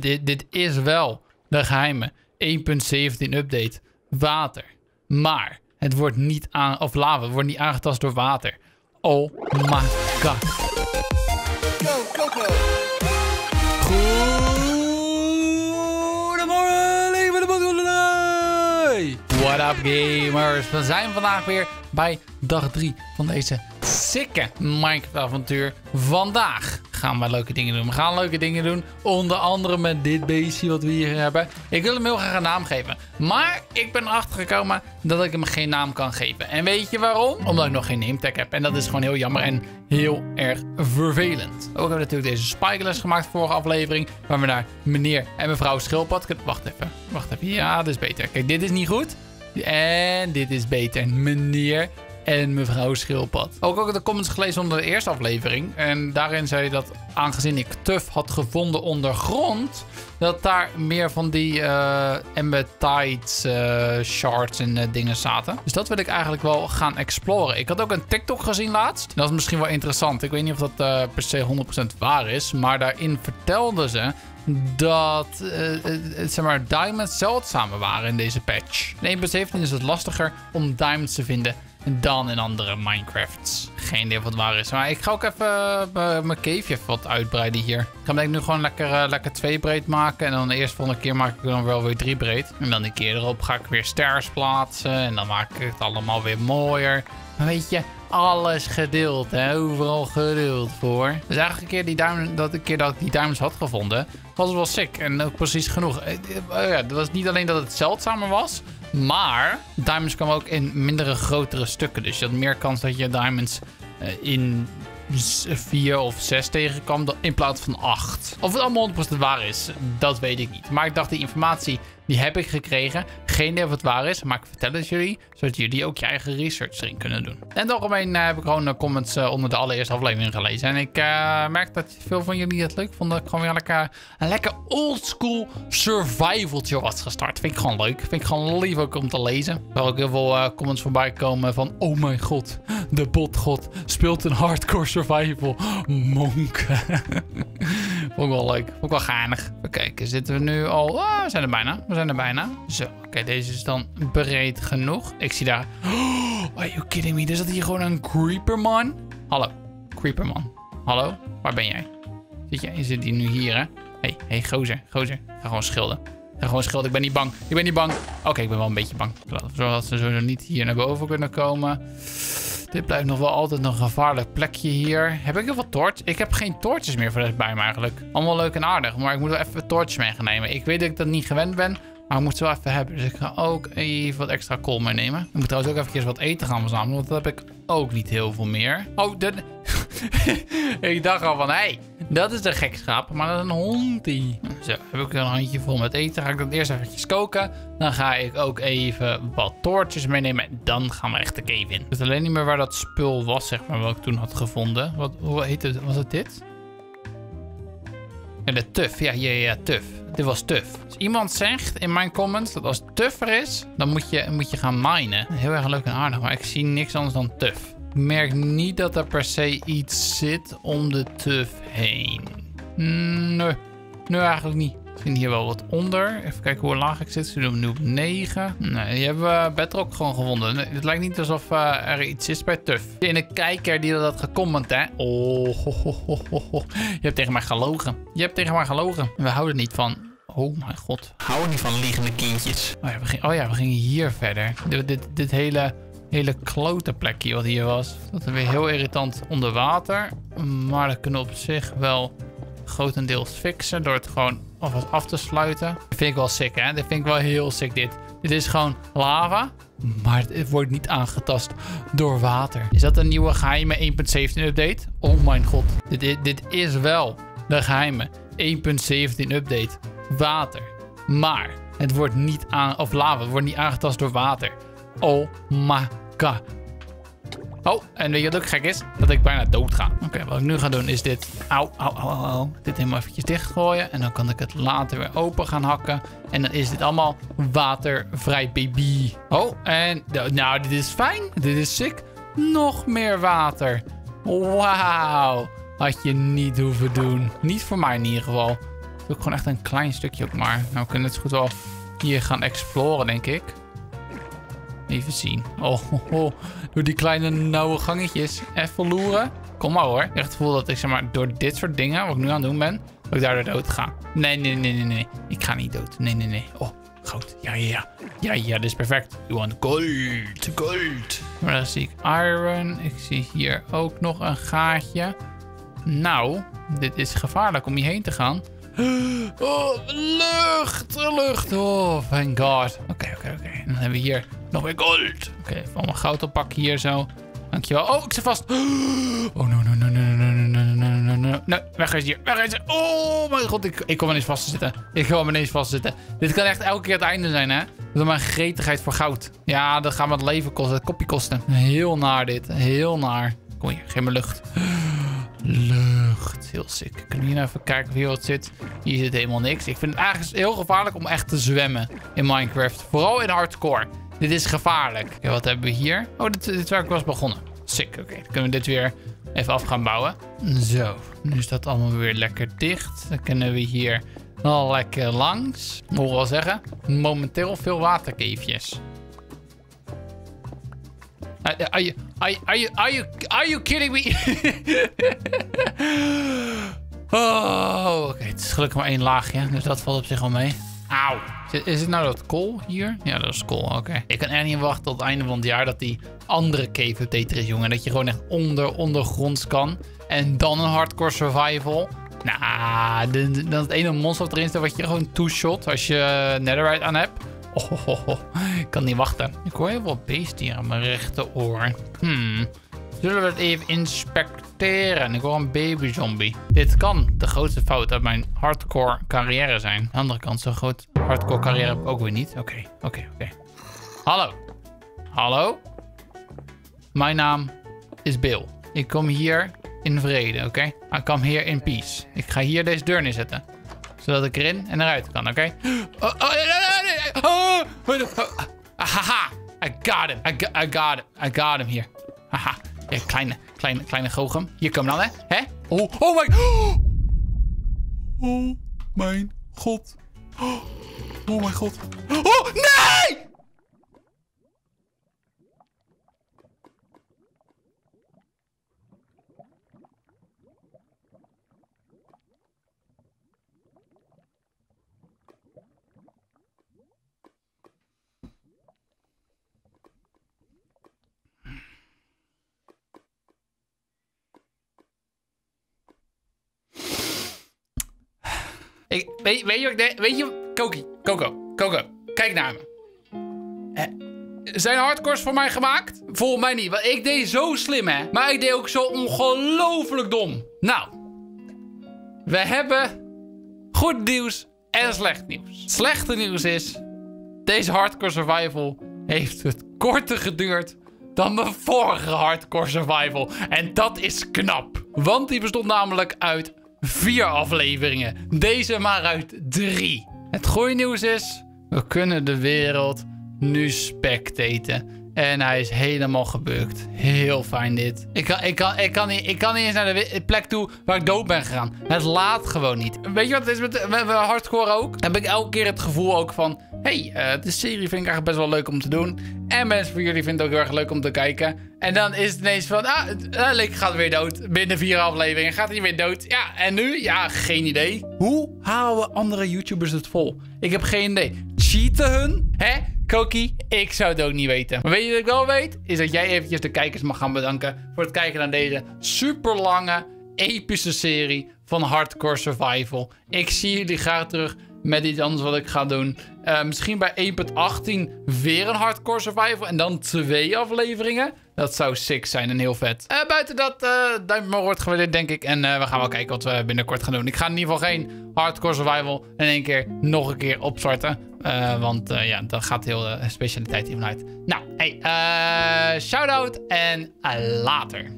Dit, dit, is wel de geheime 1.17 update. Water. Maar het wordt niet aan... Of lava, wordt niet aangetast door water. Oh my god. Go! Goedemorgen, lieve de Boekdoelenij! What up gamers? We zijn vandaag weer bij dag 3 van deze sikke Minecraft-avontuur. Vandaag gaan we leuke dingen doen. We gaan leuke dingen doen, onder andere met dit beestje wat we hier hebben. Ik wil hem heel graag een naam geven, maar ik ben erachter gekomen dat ik hem geen naam kan geven. En weet je waarom? Omdat ik nog geen name tag heb. En dat is gewoon heel jammer en heel erg vervelend. Ook hebben we natuurlijk deze spikeles gemaakt vorige aflevering, waar we naar meneer en mevrouw Schilpad kunnen... Wacht even, wacht even. Ja, dit is beter. Kijk, dit is niet goed. En dit is beter. Meneer en mevrouw Schilpad. Ook ook de comments gelezen onder de eerste aflevering. En daarin zei dat aangezien ik tuf had gevonden ondergrond... dat daar meer van die uh, embedtides, uh, shards en uh, dingen zaten. Dus dat wil ik eigenlijk wel gaan exploren. Ik had ook een TikTok gezien laatst. Dat is misschien wel interessant. Ik weet niet of dat per se 100% waar is. Maar daarin vertelden ze dat uh, zeg maar, diamonds zeldzamer waren in deze patch. In 1.17 is het lastiger om diamonds te vinden dan in andere Minecrafts. Geen idee wat waar is. Maar ik ga ook even uh, mijn caveje wat uitbreiden hier. Ik ga hem nu gewoon lekker, uh, lekker twee breed maken. En dan de eerste volgende keer maak ik dan wel weer drie breed. En dan die keer erop ga ik weer stairs plaatsen. En dan maak ik het allemaal weer mooier. Maar weet je, alles gedeeld, hè? Overal gedeeld voor. Dus eigenlijk een keer, die dat, keer dat ik die diamonds had gevonden, was wel sick. En ook precies genoeg. Uh, ja, dat was niet alleen dat het zeldzamer was, maar diamonds kwamen ook in mindere, grotere stukken. Dus je had meer kans dat je diamonds uh, in 4 of 6 tegenkwam in plaats van 8. Of het allemaal 100% waar is, dat weet ik niet. Maar ik dacht, die informatie die heb ik gekregen. Geen idee of het waar is, maar ik vertel het jullie. Zodat jullie ook je eigen research erin kunnen doen. En algemeen uh, heb ik gewoon uh, comments uh, onder de allereerste aflevering gelezen. En ik merk dat veel van jullie het leuk vonden. Ik gewoon weer lekker, een lekker oldschool survivaltje was gestart. Vind ik gewoon leuk. Vind ik gewoon lief ook om te lezen. Er ook heel veel comments voorbij komen van... Oh mijn god, de botgod speelt een hardcore survival. Monk. Vond ik wel leuk. Vond ik wel gaanig. Even zitten we nu al... Oh, we zijn er bijna. We zijn er bijna. Zo, oké, deze is dan breed genoeg. Ik zie daar... Oh, are you kidding me? Er zit hier gewoon een creeperman. Hallo, creeperman. Hallo, waar ben jij? Zit jij? Zit hier nu hier, hè? hey, hey, gozer, gozer. Ga gewoon schilden. Ga gewoon schilden. Ik ben niet bang. Ik ben niet bang. Oké, ik ben wel een beetje bang. Zodat ze zo niet hier naar boven kunnen komen. Dit blijft nog wel altijd een gevaarlijk plekje hier. Heb ik heel veel torch? Ik heb geen torches meer voor de bij me eigenlijk. Allemaal leuk en aardig, maar ik moet wel even torches mee gaan nemen. Ik weet dat ik dat niet gewend ben, maar ik moet ze wel even hebben. Dus ik ga ook even wat extra kool meenemen. Ik moet trouwens ook even wat eten gaan verzamelen, want dat heb ik ook niet heel veel meer. Oh, dat... ik dacht al van, hé, hey, dat is een gek schaap, maar dat is een hondie. Zo, heb ik een handje vol met eten. Ga ik dat eerst eventjes koken. Dan ga ik ook even wat toortjes meenemen. En dan gaan we echt de cave in. Ik weet alleen niet meer waar dat spul was, zeg maar, wat ik toen had gevonden. Wat, hoe heet het? Was het dit? Ja, de tuf. Ja, ja, ja, tuf. Dit was tuf. Als iemand zegt in mijn comments dat als tuf er is, dan moet je, moet je gaan minen. Heel erg leuk en aardig, maar ik zie niks anders dan tuf. Ik merk niet dat er per se iets zit om de tuf heen. Nee, nee eigenlijk niet. Ik vind hier wel wat onder. Even kijken hoe laag ik zit. Ze doen nu op 9. Nee, die hebben we Bedrock gewoon gevonden. Nee, het lijkt niet alsof uh, er iets is bij Tuf. In de kijker die dat had gecomment, hè. Oh, ho, ho, ho, ho. Je hebt tegen mij gelogen. Je hebt tegen mij gelogen. We houden niet van... Oh mijn god. Houden niet van liegende kindjes. Oh ja, we gingen, oh ja, we gingen hier verder. Dit, dit, dit hele hele klote plekje wat hier was. Dat is weer heel irritant onder water. Maar dat kunnen op zich wel grotendeels fixen door het gewoon alvast af te sluiten. Dat vind ik wel sick, hè? Dit vind ik wel heel sick, dit. Dit is gewoon lava, maar het wordt niet aangetast door water. Is dat een nieuwe geheime 1.17 update? Oh mijn god. Dit, dit is wel de geheime 1.17 update. Water. Maar het wordt niet aan... Of lava, het wordt niet aangetast door water. Oh my god. Oh, en weet je wat ook gek is? Dat ik bijna dood ga. Oké, wat ik nu ga doen is dit... Au, au, au, au. Dit helemaal eventjes dichtgooien. En dan kan ik het later weer open gaan hakken. En dan is dit allemaal watervrij baby. Oh, en... Nou, dit is fijn. Dit is sick. Nog meer water. Wauw. Had je niet hoeven doen. Niet voor mij in ieder geval. Doe ik gewoon echt een klein stukje ook maar. Nou, we kunnen het goed wel hier gaan exploren, denk ik. Even zien. Oh, oh, door die kleine nauwe gangetjes. Even loeren. Kom maar hoor. Echt het gevoel dat ik zeg maar door dit soort dingen, wat ik nu aan het doen ben, ik daardoor dood ga. Nee, nee, nee, nee, nee. Ik ga niet dood. Nee, nee, nee. Oh, goud. Ja, ja, ja. Ja, ja, dit is perfect. You want gold. Gold. Maar dan zie ik iron. Ik zie hier ook nog een gaatje. Nou, dit is gevaarlijk om hierheen te gaan. Oh, lucht, lucht. Oh, thank god. Oké, oké, oké. Dan hebben we hier nog weer gold. Oké, even allemaal goud oppakken hier zo. Dankjewel. Oh, ik zit vast. Oh, no, no, no, no, no, no, no, no, no, weg is hier. Weg is hier. Oh, mijn god. Ik, ik kom ineens vast te zitten. Ik kom ineens vast te zitten. Dit kan echt elke keer het einde zijn, hè? Is mijn gretigheid voor goud. Ja, dat gaat me het leven kosten. Het kopje kosten. Heel naar dit. Heel naar. Kom hier, geef me lucht. Lucht. Heel sick. Kunnen we hier nou even kijken of hier wat zit? Hier zit helemaal niks. Ik vind het eigenlijk heel gevaarlijk om echt te zwemmen in Minecraft. Vooral in hardcore. Dit is gevaarlijk. Oké, wat hebben we hier? Oh, dit, is waar ik was begonnen. Sick. Oké, dan kunnen we dit weer even af gaan bouwen. Zo, nu is dat allemaal weer lekker dicht. Dan kunnen we hier wel lekker langs. Moet wel zeggen, momenteel veel waterkeefjes. Are, you, are, you, are, you, are you kidding me? oh, oké. Het is gelukkig maar één laagje, dus dat valt op zich al mee. Auw. Is het nou dat kool hier? Ja, dat is kool, oké. Ik kan echt niet wachten tot het einde van het jaar dat die andere cave update is, jongen. Dat je gewoon echt onder, ondergronds kan. En dan een hardcore survival. Nou, dan het ene monster erin staat wat je gewoon two-shot als je netherite aan hebt. Oh, ik kan niet wachten. Ik hoor heel veel beesten hier aan mijn rechteroor. Hmm. Zullen we het even inspecteren? Ik hoor een baby zombie. Dit kan de grootste fout uit mijn hardcore carrière zijn. Aan de andere kant, zo'n groot hardcore carrière heb ik ook weer niet. Oké, oké, oké. Hallo. Hallo. Mijn naam is Bill. Ik kom hier in vrede, oké? Okay? I come here in peace. Ik ga hier deze deur neerzetten. Zodat ik erin en eruit kan, oké? Oh, oh, oh, oh, Haha, I got him. I got, I got him. I got him hier. Haha. Ja, kleine, kleine, kleine goochem. Hier, kom dan, hè? Hè? Oh, oh my... Oh mijn god. Oh mijn god. Oh, nee! Weet, weet, je wat ik Weet je... Koki, Coco, Coco, kijk naar me. Zijn hardcores voor mij gemaakt? Volgens mij niet, want ik deed zo slim, hè. Maar ik deed ook zo ongelooflijk dom. Nou, we hebben goed nieuws en slecht nieuws. Slechte nieuws is, deze hardcore survival heeft het korter geduurd dan mijn vorige hardcore survival. En dat is knap. Want die bestond namelijk uit vier afleveringen. Deze maar uit drie. Het goede nieuws is, we kunnen de wereld nu spectaten. En hij is helemaal gebukt. Heel fijn dit. Ik kan, ik, kan, ik, kan niet, ik kan niet eens naar de plek toe waar ik dood ben gegaan. Het laat gewoon niet. Weet je wat het is met, hardcore ook? heb ik elke keer het gevoel ook van... hey, de serie vind ik eigenlijk best wel leuk om te doen. En mensen van jullie vinden het ook heel erg leuk om te kijken. En dan is het ineens van... Ah, uh, Link gaat weer dood. Binnen vier afleveringen gaat hij weer dood. Ja, en nu? Ja, geen idee. Hoe houden andere YouTubers het vol? Ik heb geen idee. Cheaten hun? Hè? Koki, ik zou het ook niet weten. Maar weet je wat ik wel weet? Is dat jij eventjes de kijkers mag gaan bedanken voor het kijken naar deze super lange, epische serie van Hardcore Survival. Ik zie jullie graag terug met iets anders wat ik ga doen. Uh, misschien bij 1.18 weer een Hardcore Survival en dan twee afleveringen. Dat zou sick zijn en heel vet. Uh, buiten dat, uh, duimpje omhoog wordt gewaardeerd, denk ik. En we gaan wel kijken wat we binnenkort gaan doen. Ik ga in ieder geval geen hardcore survival in één keer nog een keer opstarten. want ja, dan gaat heel de specialiteit hieruit. Nou, hey, shout-out en later.